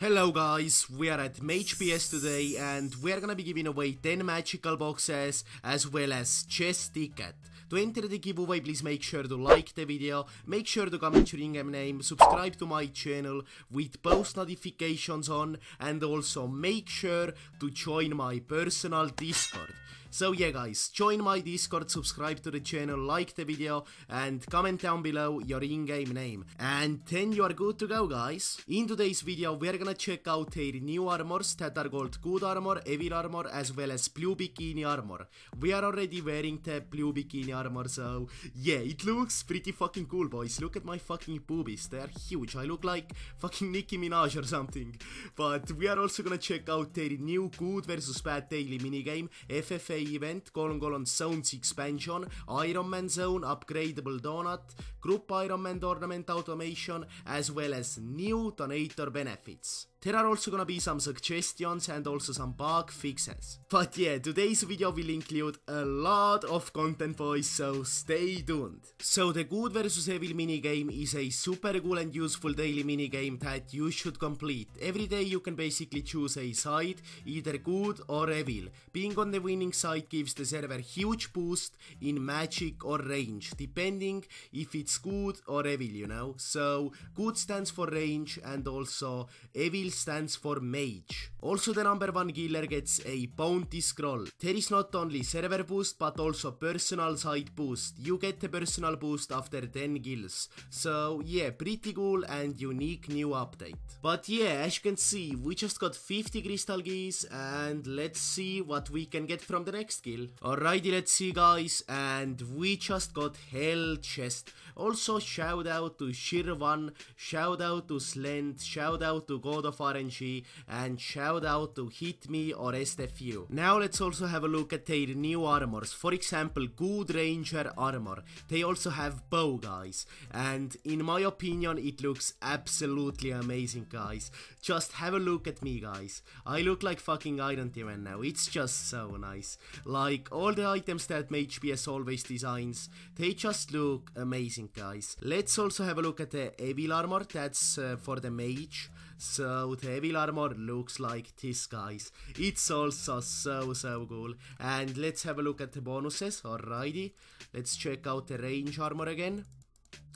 Hello guys, we are at MagePS today and we are gonna be giving away 10 magical boxes as well as chess ticket. To enter the giveaway please make sure to like the video, make sure to comment your in-game name, subscribe to my channel with post notifications on and also make sure to join my personal discord. So yeah guys, join my discord, subscribe to the channel, like the video and comment down below your in-game name. And then you are good to go guys. In today's video we are gonna check out their new armors that are called good armor, evil armor as well as blue bikini armor. We are already wearing the blue bikini armor so yeah it looks pretty fucking cool boys. Look at my fucking boobies, they are huge. I look like fucking Nicki Minaj or something. But we are also gonna check out their new good versus bad daily minigame, FFA event, colon colon zones expansion, Iron Man zone, upgradable donut, group Iron Man tournament automation, as well as new donator benefits. There are also gonna be some suggestions and also some bug fixes. But yeah, today's video will include a lot of content boys, so stay tuned. So the good versus evil minigame is a super cool and useful daily minigame that you should complete. Every day you can basically choose a side, either good or evil. Being on the winning side gives the server huge boost in magic or range, depending if it's good or evil, you know. So good stands for range and also evil stands for mage. Also the number one killer gets a bounty scroll. There is not only server boost but also personal side boost. You get the personal boost after 10 kills. So yeah, pretty cool and unique new update. But yeah, as you can see, we just got 50 crystal keys and let's see what we can get from the next kill. Alrighty, let's see guys, and we just got hell chest. Also shout out to Shirvan, shout out to Slend, shout out to God of RNG, and shout out to Hit Me or STFU. Now let's also have a look at their new armors. For example, Good Ranger armor. They also have bow guys, and in my opinion it looks absolutely amazing guys. Just have a look at me guys. I look like fucking Iron Demon now. It's just so nice. Like all the items that MagePS always designs, they just look amazing guys. Let's also have a look at the Evil armor. That's uh, for the mage. So the evil armor looks like this guys. It's also so so cool. And let's have a look at the bonuses. Alrighty. Let's check out the range armor again.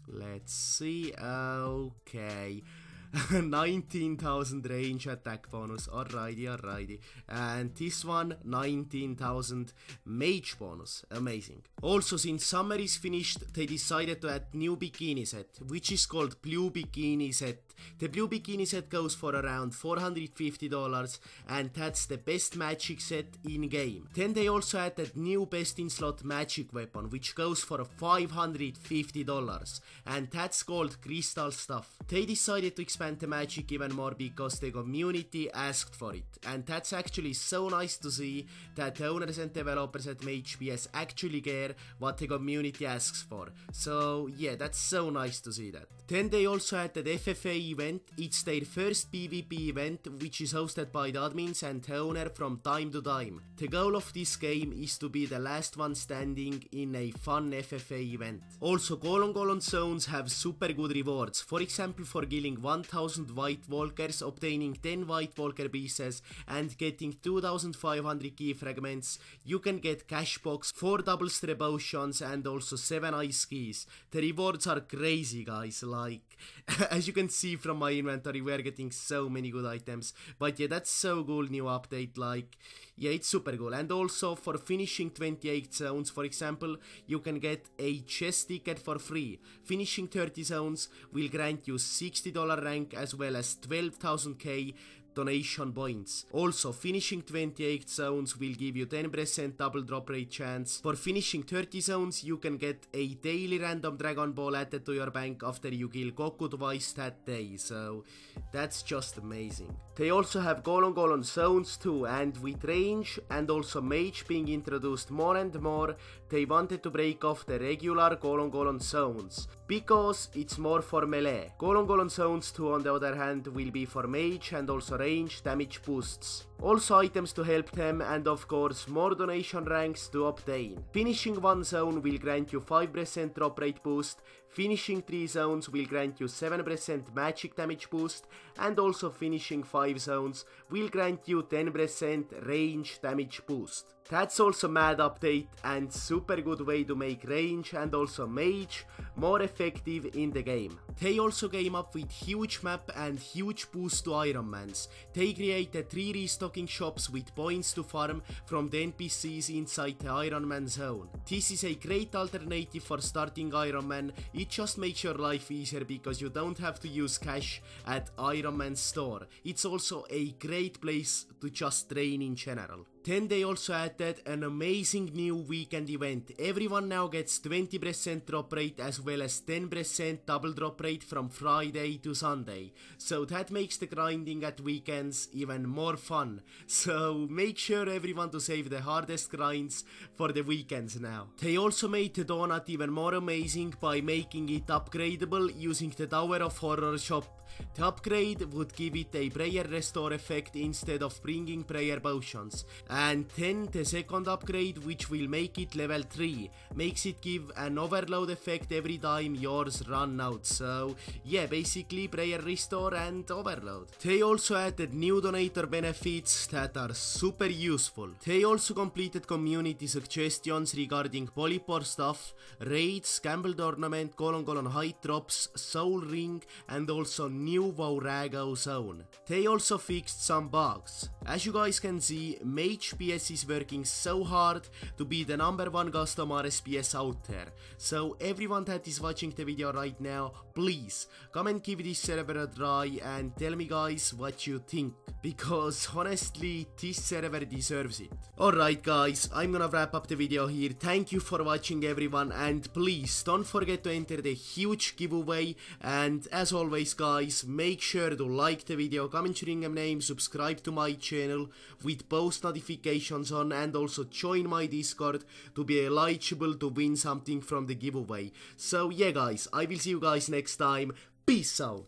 Let's see. Okay. 19,000 range attack bonus. Alrighty, alrighty. And this one, 19,000 mage bonus. Amazing. Also, since summer is finished, they decided to add new bikini set, which is called blue bikini set. The blue bikini set goes for around $450 and that's the best magic set in game. Then they also added new best in slot magic weapon which goes for $550 and that's called crystal stuff. They decided to expand the magic even more because the community asked for it and that's actually so nice to see that the owners and developers at MagePS actually care what the community asks for. So yeah, that's so nice to see that. Then they also added FFA event. It's their first PvP event which is hosted by the admins and owner from time to time. The goal of this game is to be the last one standing in a fun FFA event. Also colon colon zones have super good rewards. For example for killing 1000 white walkers, obtaining 10 white walker pieces and getting 2500 key fragments, you can get cash box, 4 double stray potions and also 7 ice keys. The rewards are crazy guys, like as you can see from my inventory we are getting so many good items. But yeah that's so cool new update like yeah it's super cool and also for finishing 28 zones for example you can get a chess ticket for free. Finishing 30 zones will grant you $60 rank as well as 12,000k donation points. Also, finishing 28 zones will give you 10% double drop rate chance. For finishing 30 zones, you can get a daily random Dragon Ball added to your bank after you kill Goku twice that day, so that's just amazing. They also have Golon Golon zones too, and with range and also mage being introduced more and more, they wanted to break off the regular Golon Golon zones, because it's more for melee. Golon Golon zones 2 on the other hand will be for mage and also range damage boosts. Also items to help them and of course more donation ranks to obtain. Finishing one zone will grant you 5% drop rate boost, finishing 3 zones will grant you 7% magic damage boost and also finishing 5 zones will grant you 10% range damage boost. That's also mad update and super good way to make range and also mage more effective in the game. They also came up with huge map and huge boost to Ironmans. They created 3 restocking shops with points to farm from the NPCs inside the Ironman zone. This is a great alternative for starting Ironman, it just makes your life easier because you don't have to use cash at Iron Ironman store. It's also a great place to just train in general. Then they also added an amazing new weekend event. Everyone now gets 20% drop rate as well as 10% double drop rate from Friday to Sunday. So that makes the grinding at weekends even more fun. So make sure everyone to save the hardest grinds for the weekends now. They also made the donut even more amazing by making it upgradable using the Tower of Horror shop the upgrade would give it a prayer restore effect instead of bringing prayer potions. And then the second upgrade which will make it level 3, makes it give an overload effect every time yours run out. So yeah, basically prayer restore and overload. They also added new donator benefits that are super useful. They also completed community suggestions regarding polypore stuff, raids, gamble tournament, colon colon height drops, soul ring and also new Vaurago zone. They also fixed some bugs. As you guys can see, Mage PS is working so hard to be the number one custom RSPS out there. So everyone that is watching the video right now, please come and give this server a try and tell me guys what you think. Because honestly, this server deserves it. Alright guys, I'm gonna wrap up the video here. Thank you for watching everyone and please don't forget to enter the huge giveaway and as always guys, make sure to like the video, comment your name, subscribe to my channel with post notifications on and also join my discord to be eligible to win something from the giveaway. So yeah guys, I will see you guys next time, peace out.